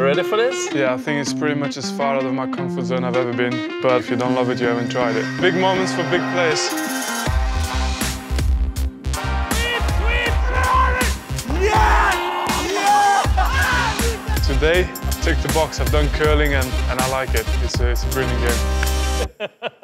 ready for this? Yeah, I think it's pretty much as far out of my comfort zone I've ever been. But if you don't love it, you haven't tried it. Big moments for big plays. Today, I've ticked the box. I've done curling and, and I like it. It's a, it's a brilliant game.